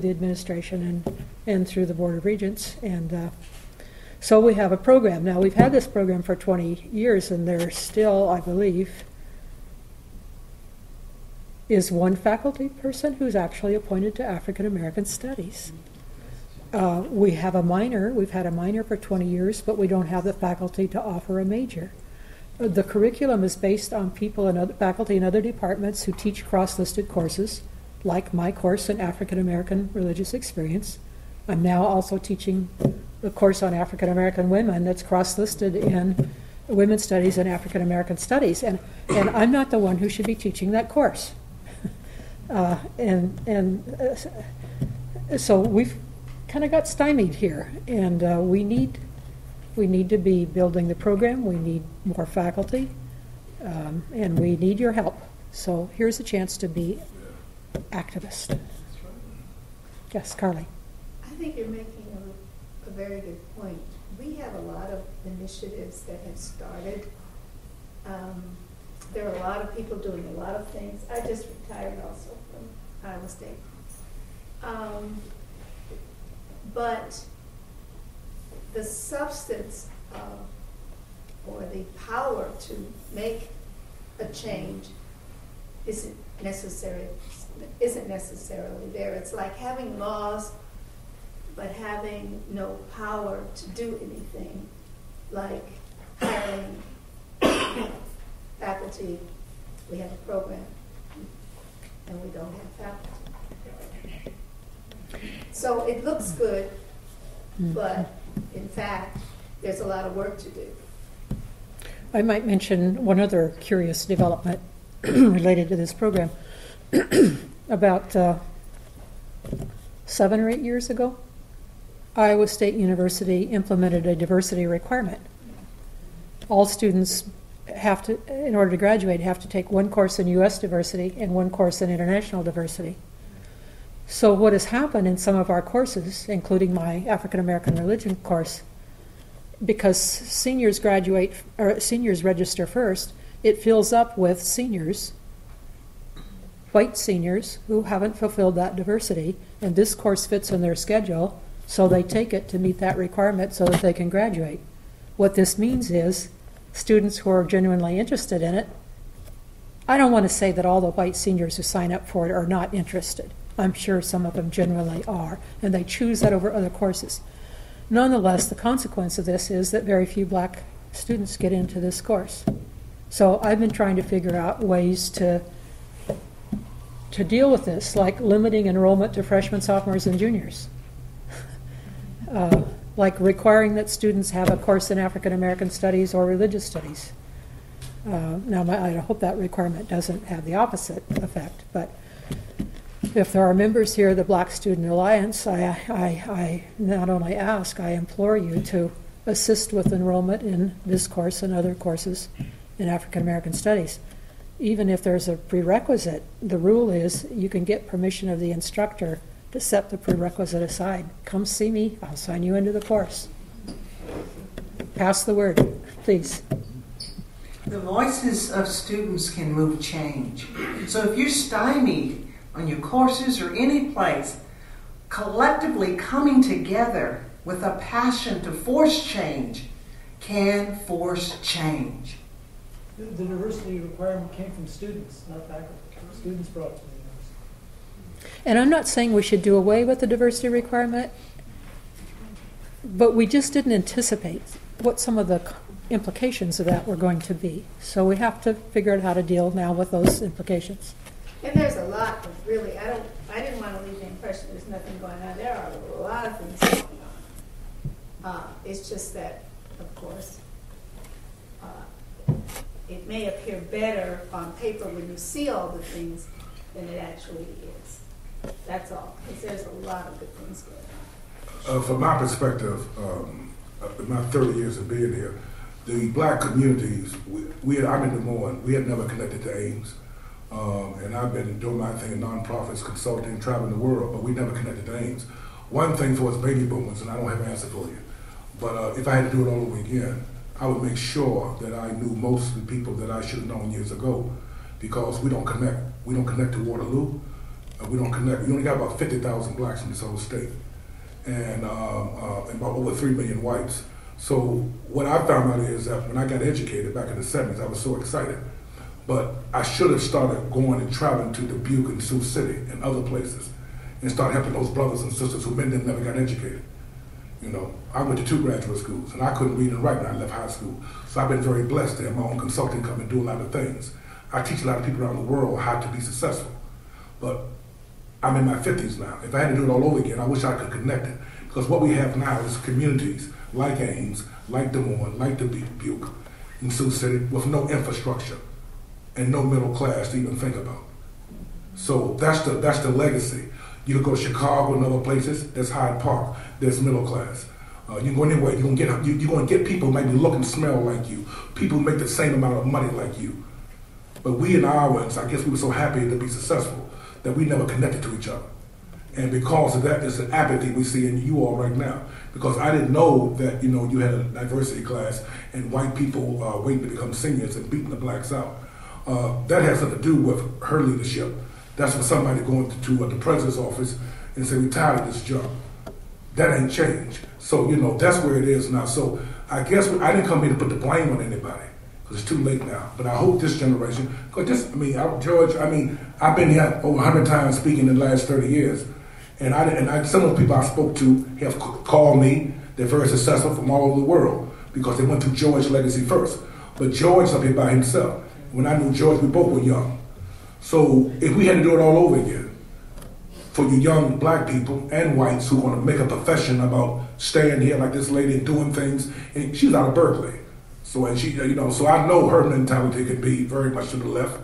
the administration and, and through the Board of Regents. And uh, so we have a program. Now, we've had this program for 20 years, and there still, I believe, is one faculty person who's actually appointed to African American Studies. Uh, we have a minor, we've had a minor for 20 years, but we don't have the faculty to offer a major. The curriculum is based on people and other faculty in other departments who teach cross-listed courses, like my course in African American Religious Experience. I'm now also teaching a course on African American women that's cross-listed in Women's Studies and African American Studies, and, and I'm not the one who should be teaching that course. Uh, and and uh, so we've kind of got stymied here, and uh, we need we need to be building the program. We need more faculty, um, and we need your help. So here's a chance to be activist. Yes, Carly. I think you're making a, a very good point. We have a lot of initiatives that have started. Um, there are a lot of people doing a lot of things. I just retired also from Iowa State. Um, but the substance of, or the power to make a change isn't necessary, isn't necessarily there. It's like having laws, but having no power to do anything, like hiring faculty. We have a program, and we don't have faculty. So it looks good, mm-hmm. but in fact, there's a lot of work to do. I might mention one other curious development related to this program. About uh, seven or eight years ago, Iowa State University implemented a diversity requirement. All students have to, in order to graduate, have to take one course in U.S. diversity and one course in international diversity. So, what has happened in some of our courses, including my African American religion course, because seniors graduate or seniors register first, it fills up with seniors, white seniors who haven't fulfilled that diversity, and this course fits in their schedule, so they take it to meet that requirement so that they can graduate. What this means is students who are genuinely interested in it. I don't want to say that all the white seniors who sign up for it are not interested. I'm sure some of them generally are, and they choose that over other courses. Nonetheless, the consequence of this is that very few black students get into this course. So I've been trying to figure out ways to to deal with this, like limiting enrollment to freshmen, sophomores, and juniors. Uh, like requiring that students have a course in African American studies or religious studies. Uh, now, my, I hope that requirement doesn't have the opposite effect, but if there are members here of the Black Student Alliance, I, I, I not only ask, I implore you to assist with enrollment in this course and other courses in African American studies. Even if there's a prerequisite, the rule is you can get permission of the instructor to set the prerequisite aside. Come see me, I'll sign you into the course. Pass the word, please. The voices of students can move change. So if you're stymied on your courses or any place, collectively coming together with a passion to force change can force change. The, the diversity requirement came from students, not faculty. Students brought it to the university. And I'm not saying we should do away with the diversity requirement, but we just didn't anticipate what some of the implications of that were going to be. So we have to figure out how to deal now with those implications. And there's a lot of really, I don't, I didn't want to leave the impression there's nothing going on. There are a lot of things going on. Uh, it's just that, of course, uh, it may appear better on paper when you see all the things than it actually is. That's all, because there's a lot of good things going on. Uh, from my perspective, um, uh, in my 30 years of being here, the black communities, we, we I'm in Des Moines, we had never connected to Ames. Um, and I've been doing my thing in nonprofits, consulting, traveling the world, but we never connected to Ames. One thing for us baby boomers, and I don't have an answer for you, but uh, if I had to do it all over again, I would make sure that I knew most of the people that I should have known years ago, because we don't connect. We don't connect to Waterloo. Uh, we don't connect. We only got about 50,000 blacks in this whole state, and, um, uh, and about over 3 million whites. So what I found out is that when I got educated back in the 70s, I was so excited. But I should have started going and traveling to Dubuque and Sioux City and other places and start helping those brothers and sisters who them never got educated. You know, I went to two graduate schools and I couldn't read and write when I left high school. So I've been very blessed to have my own consulting company do a lot of things. I teach a lot of people around the world how to be successful. But I'm in my 50s now. If I had to do it all over again, I wish I could connect it. Because what we have now is communities like Ames, like Des Moines, like the Dubuque, and Sioux City with no infrastructure and no middle class to even think about. So that's the that's the legacy. You go to Chicago and other places. There's Hyde Park. There's middle class. Uh, you go anywhere. You're gonna get you, you're gonna get people who maybe look and smell like you. People who make the same amount of money like you. But we in Iowans, I guess we were so happy to be successful that we never connected to each other. And because of that, it's an apathy we see in you all right now. Because I didn't know that you know you had a diversity class and white people uh, waiting to become seniors and beating the blacks out. Uh, that has nothing to do with her leadership. That's for somebody going to, to the president's office and say, we tired of this job. That ain't changed. So, you know, that's where it is now. So I guess I didn't come here to put the blame on anybody because it's too late now. But I hope this generation, because this, I mean, I, George, I mean, I've been here over 100 times speaking in the last 30 years. And, I, and I, some of the people I spoke to have called me. They're very successful from all over the world because they went through George's legacy first. But George's up here by himself. When I knew George, we both were young. So if we had to do it all over again, for you young black people and whites who want to make a profession about staying here like this lady and doing things, and she's out of Berkeley. So and she, you know, so I know her mentality can be very much to the left,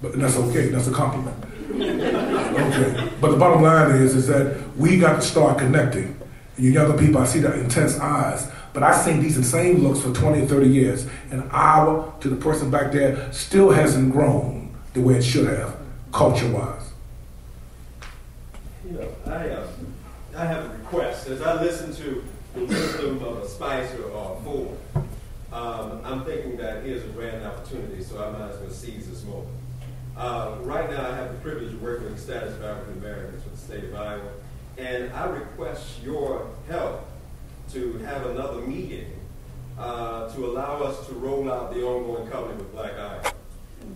but that's okay. That's a compliment. okay. But the bottom line is, is that we got to start connecting. And you younger people, I see the intense eyes. But I've seen these same looks for 20 or 30 years. And our, to the person back there, still hasn't grown the way it should have, culture wise. You know, I, uh, I have a request. As I listen to the wisdom of a Spicer or a Ford, um, I'm thinking that here's a grand opportunity, so I might as well seize this moment. Uh, right now, I have the privilege of working with the status of African Americans for the state of Iowa, and I request your help to have another meeting uh, to allow us to roll out the ongoing covenant with Black Iowa.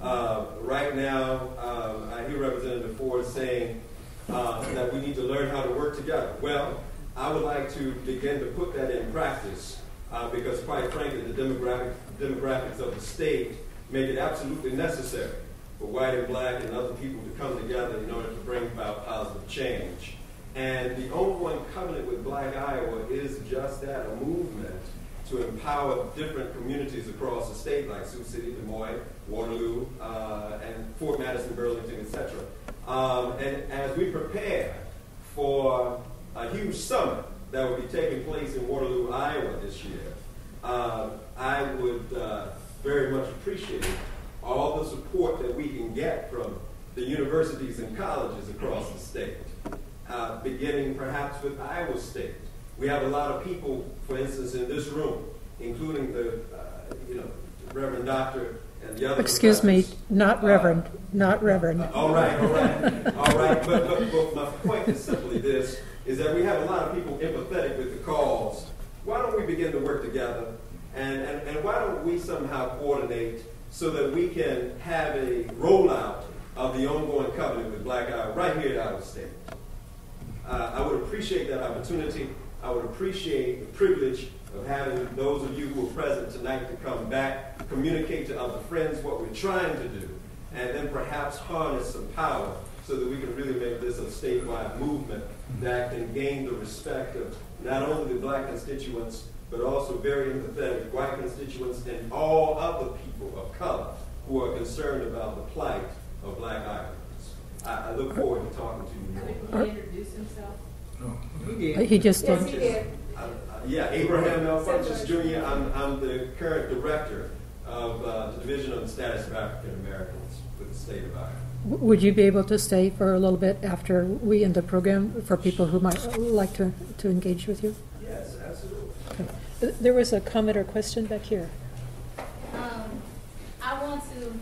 Uh, right now, um, I hear Representative Ford saying uh, that we need to learn how to work together. Well, I would like to begin to put that in practice uh, because, quite frankly, the demographic, demographics of the state make it absolutely necessary for white and black and other people to come together in order to bring about positive change. And the ongoing covenant with Black Iowa is just that, a movement to empower different communities across the state, like Sioux City, Des Moines, Waterloo, uh, and Fort Madison, Burlington, etc. Um, and as we prepare for a huge summit that will be taking place in Waterloo, Iowa this year, uh, I would uh, very much appreciate all the support that we can get from the universities and colleges across the state uh, beginning perhaps with Iowa State. We have a lot of people, for instance, in this room, including the, uh, you know, Reverend other. Excuse me, not Reverend, not Reverend. All right, all right, all right. But, but, but my point is simply this: is that we have a lot of people empathetic with the cause. Why don't we begin to work together, and, and, and why don't we somehow coordinate so that we can have a rollout of the ongoing covenant with Black Iowa right here at Iowa State? Uh, I would appreciate that opportunity. I would appreciate the privilege of having those of you who are present tonight to come back, communicate to other friends what we're trying to do, and then perhaps harness some power so that we can really make this a statewide movement that can gain the respect of not only the black constituents, but also very empathetic white constituents and all other people of color who are concerned about the plight of black Iowans. I, I look forward to talking to you more. Could he introduce himself? No. He just Yes, did. he did. Uh, uh, Yeah, Abraham L. Funchess Jr., I'm, I'm the current director of uh, the Division on the Status of African Americans with the state of Iowa. Would you be able to stay for a little bit after we end the program for people who might like to, to engage with you? Yes, absolutely. Okay. There was a comment or question back here. Um, I want to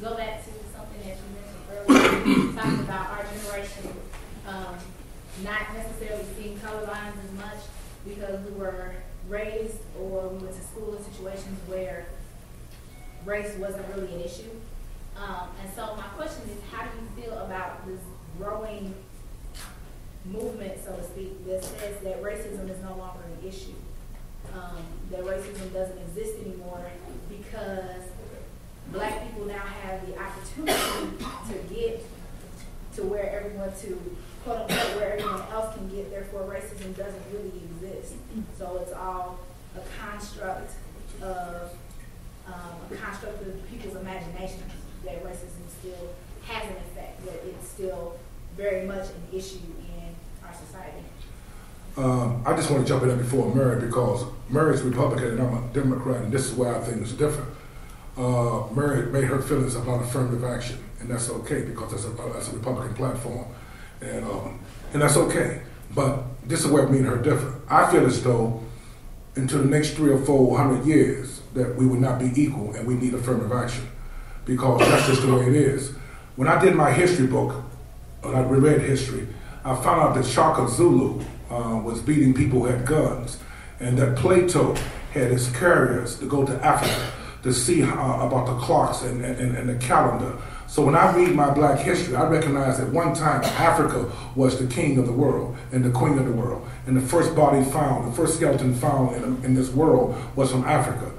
go back to something that you mentioned earlier, talking about our generation um, not necessarily seeing color lines as much because we were raised or we went to school in situations where race wasn't really an issue. Um, and so my question is, how do you feel about this growing movement, so to speak, that says that racism is no longer an issue? Um, that racism doesn't exist anymore because black people now have the opportunity to get to where everyone to quote unquote where everyone else can get, therefore racism doesn't really exist. So it's all a construct of um, a construct of people's imagination that racism still has an effect, that it's still very much an issue in our society. Um, I just want to jump in before Mary because Mary's Republican and I'm a Democrat, and this is why I think it's different. Uh, Mary made her feelings about affirmative action, and that's okay because that's a, that's a Republican platform, and um, and that's okay. But this is where me and her differ. I feel as though into the next three or four hundred years that we would not be equal, and we need affirmative action because that's just the way it is. When I did my history book, when I reread history, I found out that Shaka Zulu uh, was beating people who had guns, and that Plato had his carriers to go to Africa to see uh, about the clocks and, and, and the calendar. So when I read my black history, I recognize that one time Africa was the king of the world and the queen of the world. And the first body found, the first skeleton found in, in this world was from Africa.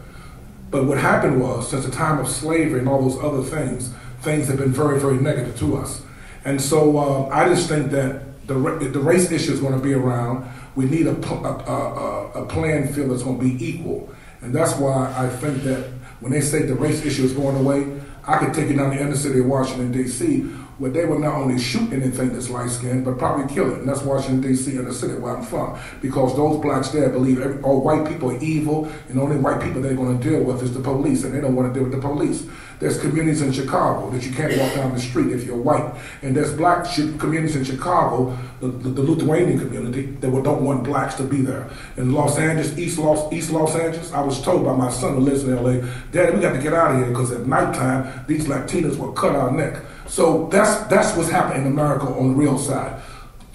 But what happened was, since the time of slavery and all those other things, things have been very, very negative to us. And so um, I just think that the, the race issue is going to be around. We need a, a, a, a playing field that's going to be equal. And that's why I think that when they say the race issue is going away, I could take you down the inner city of Washington, D.C., where they will not only shoot anything that's light skinned, but probably kill it. And that's Washington, D.C., in the city where I'm from. Because those blacks there believe every, all white people are evil, and only white people they're going to deal with is the police, and they don't want to deal with the police. There's communities in Chicago that you can't walk down the street if you're white. And there's black communities in Chicago, the, the, the Lithuanian community, that don't want blacks to be there. In Los Angeles, East Los, East Los Angeles, I was told by my son who lives in LA, Daddy, we got to get out of here because at nighttime, these Latinos will cut our neck. So that's, that's what's happening in America on the real side.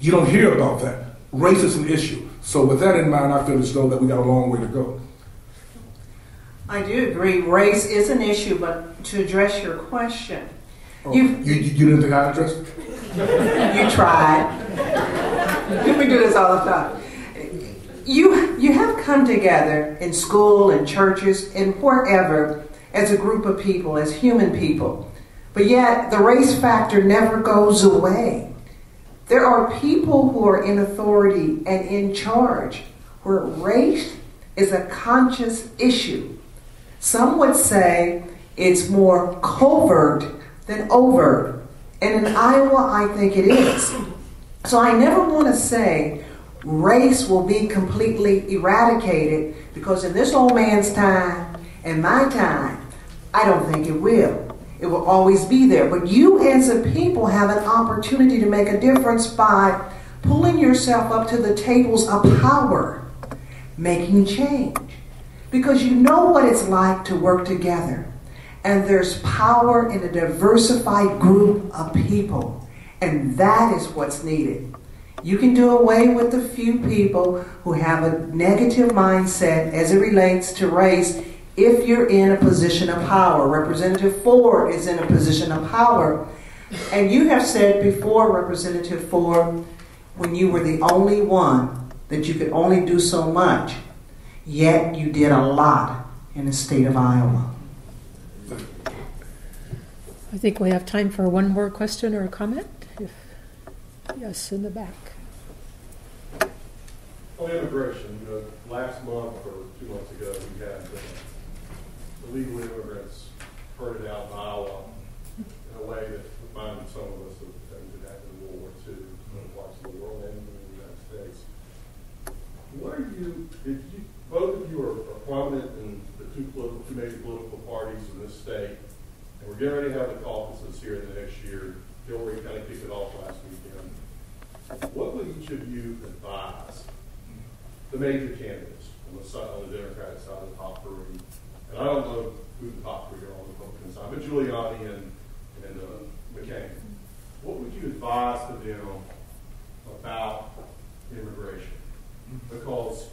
You don't hear about that. Race is an issue. So with that in mind, I feel as though that we got a long way to go. I do agree. Race is an issue, but to address your question, oh, you, you, you didn't think I addressed it? you tried. we do this all the time. You you have come together in school and churches and wherever as a group of people, as human people, but yet the race factor never goes away. There are people who are in authority and in charge where race is a conscious issue some would say it's more covert than overt. And in Iowa, I think it is. So I never want to say race will be completely eradicated because in this old man's time and my time, I don't think it will. It will always be there. But you, as a people, have an opportunity to make a difference by pulling yourself up to the tables of power, making change because you know what it's like to work together. And there's power in a diversified group of people. And that is what's needed. You can do away with the few people who have a negative mindset as it relates to race if you're in a position of power. Representative Ford is in a position of power. And you have said before, Representative Ford, when you were the only one, that you could only do so much. Yet you did a lot in the state of Iowa. I think we have time for one more question or a comment. If, yes, in the back. On immigration, you know, last month or two months ago, we had uh, illegal immigrants herded out in Iowa in a way that reminded some of us of things that happened in World War II in other parts of the world and in the United States. What are you, you both of you are, are prominent in the two, political, two major political parties in this state, and we're getting ready to have the caucuses here in the next year. Hillary kind of kicked it off last weekend. What would each of you advise the major candidates on the, on the Democratic side of the? And I don't know who the top three are on the Republican side, but Giuliani and, and uh, McCain. What would you advise to them about immigration. Because,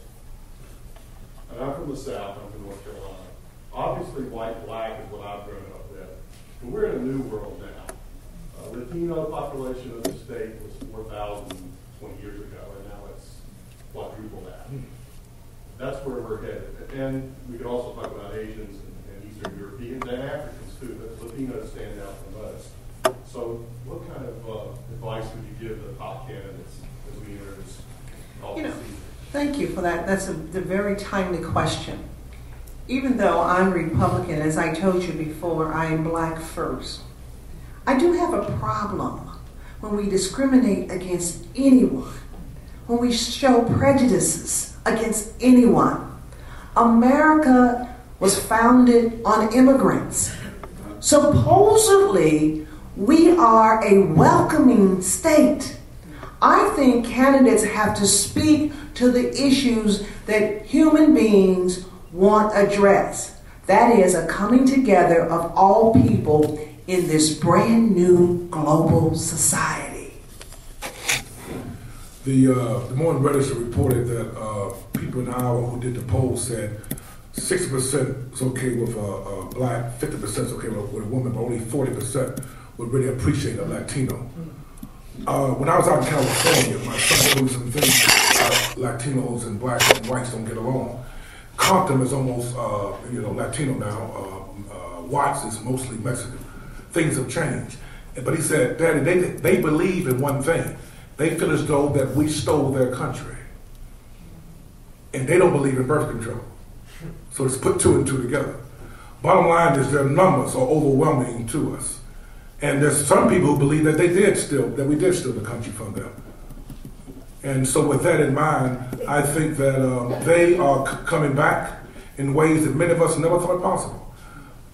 and I'm from the South, I'm from North Carolina. Obviously, white black is what I've grown up with. And we're in a new world now. Uh, Latino population of the state was 4,000 20 years ago, and now it's quadruple that. That's where we're headed. And we could also talk about Asians and, and Eastern Europeans and Africans too, but Latinos stand out the most. So what kind of uh, advice would you give the top candidates as we enter this You know. Thank you for that. That's a, a very timely question. Even though I'm Republican, as I told you before, I am black first. I do have a problem when we discriminate against anyone, when we show prejudices against anyone. America was founded on immigrants. Supposedly, we are a welcoming state. I think candidates have to speak to the issues that human beings want addressed. That is a coming together of all people in this brand new global society. The uh, Des Moines Register reported that uh, people in Iowa who did the poll said 60% is okay with a, a black, 50% is okay with, with a woman, but only 40% would really appreciate a Latino. Uh, when I was out in California, my son told me some things uh, Latinos and blacks and whites don't get along. Compton is almost, uh, you know, Latino now. Uh, uh, Watts is mostly Mexican. Things have changed. But he said, Daddy, they, they believe in one thing. They feel as though that we stole their country. And they don't believe in birth control. So let's put two and two together. Bottom line is their numbers are overwhelming to us. And there's some people who believe that they did steal, that we did steal the country from them. And so with that in mind, I think that um, they are c- coming back in ways that many of us never thought possible.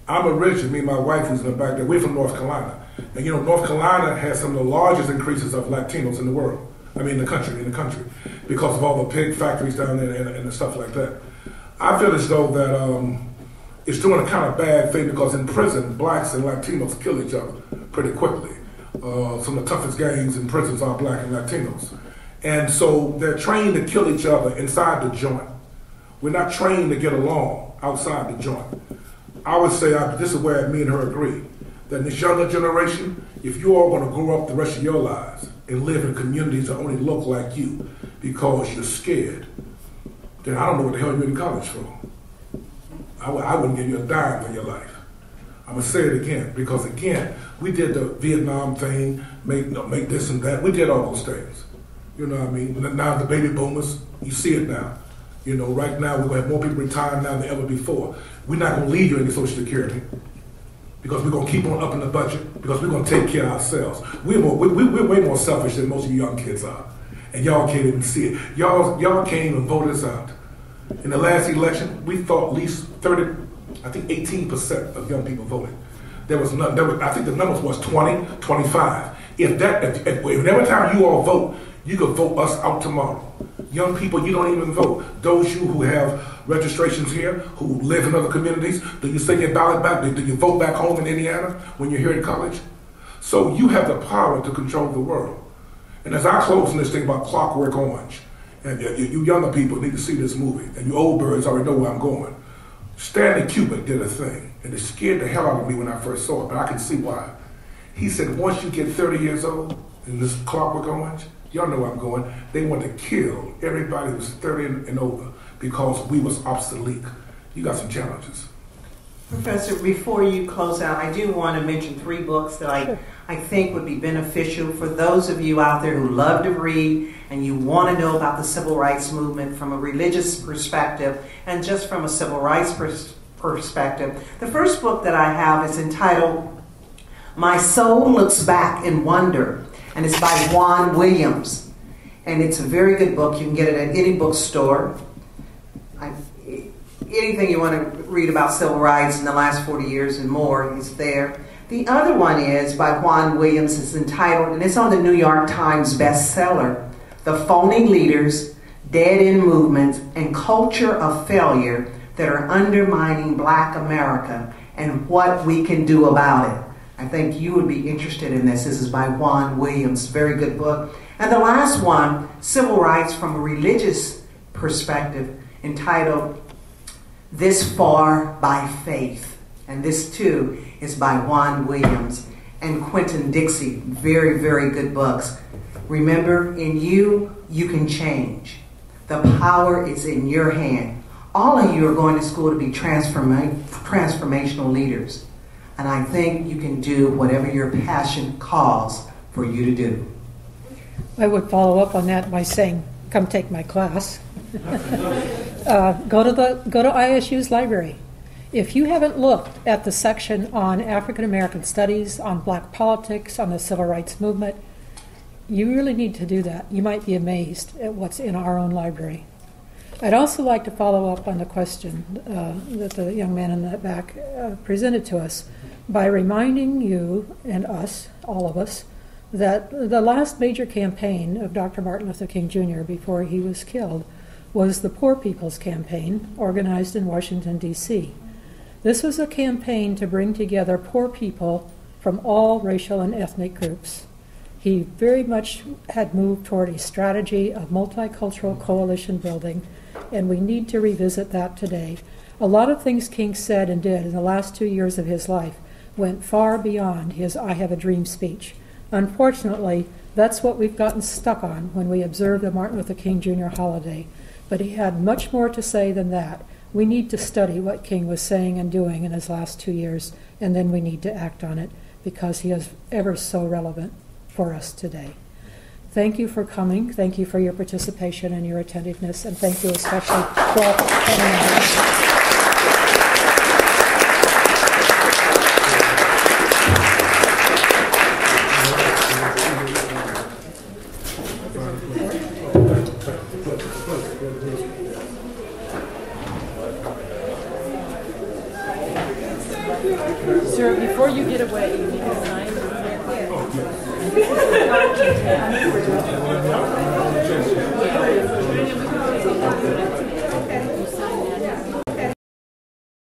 I'm originally, me and my wife who's in the back there, we're from North Carolina. And you know, North Carolina has some of the largest increases of Latinos in the world. I mean, the country, in the country, because of all the pig factories down there and, and stuff like that. I feel as though that um, it's doing a kind of bad thing because in prison, blacks and Latinos kill each other pretty quickly. Uh, some of the toughest gangs in prisons are black and Latinos. And so they're trained to kill each other inside the joint. We're not trained to get along outside the joint. I would say, I, this is where me and her agree, that this younger generation, if you all going to grow up the rest of your lives and live in communities that only look like you because you're scared, then I don't know what the hell you're in college for. I w- I wouldn't give you a dime for your life. I'm gonna say it again because again, we did the Vietnam thing, make you know, make this and that. We did all those things. You know what I mean? Now the baby boomers, you see it now. You know, right now we're gonna have more people retiring now than ever before. We're not gonna leave you any Social Security because we're gonna keep on upping the budget because we're gonna take care of ourselves. We're more, we, we, we're way more selfish than most of you young kids are, and y'all can't even see it. Y'all y'all can't even vote us out. In the last election, we thought at least 30, I think 18% of young people voted. There was none, there was, I think the numbers was 20, 25. If that, if, if, if every time you all vote, you could vote us out tomorrow. Young people, you don't even vote. Those you who have registrations here, who live in other communities, do you send your ballot back? Do you vote back home in Indiana when you're here in college? So you have the power to control the world. And as I close on this thing about Clockwork Orange, and you, you younger people need to see this movie, and you old birds already know where I'm going. Stanley Kubrick did a thing, and it scared the hell out of me when I first saw it, but I can see why. He said, once you get 30 years old in this Clockwork Orange, y'all know where I'm going, they want to kill everybody who's 30 and, over because we was obsolete. You got some challenges. Professor, before you close out, I do want to mention three books that I, I think would be beneficial for those of you out there who love to read and you want to know about the civil rights movement from a religious perspective and just from a civil rights pers- perspective. The first book that I have is entitled My Soul Looks Back in Wonder, and it's by Juan Williams. And it's a very good book. You can get it at any bookstore. I, anything you want to read about civil rights in the last 40 years and more is there. The other one is by Juan Williams. It's entitled, and it's on the New York Times bestseller, The Phony Leaders, Dead End Movements, and Culture of Failure That Are Undermining Black America and What We Can Do About It. I think you would be interested in this. This is by Juan Williams. Very good book. And the last one, Civil Rights from a Religious Perspective, entitled This Far by Faith. And this too is by Juan Williams and Quinton Dixie. Very, very good books. Remember, in you, you can change. The power is in your hand. All of you are going to school to be transforma- transformational leaders. And I think you can do whatever your passion calls for you to do. I would follow up on that by saying, come take my class. uh, go to the go to ISU's library. If you haven't looked at the section on African American studies, on black politics, on the civil rights movement, you really need to do that. You might be amazed at what's in our own library. I'd also like to follow up on the question uh, that the young man in the back uh, presented to us by reminding you and us, all of us, that the last major campaign of Dr. Martin Luther King Jr. before he was killed was the Poor People's Campaign, organized in Washington, D.C. This was a campaign to bring together poor people from all racial and ethnic groups. He very much had moved toward a strategy of multicultural coalition building, and we need to revisit that today. A lot of things King said and did in the last two years of his life went far beyond his I Have a Dream speech. Unfortunately, that's what we've gotten stuck on when we observe the Martin Luther King Jr. holiday. But he had much more to say than that. We need to study what King was saying and doing in his last two years, and then we need to act on it because he is ever so relevant for us today. Thank you for coming. Thank you for your participation and your attentiveness, and thank you especially for coming.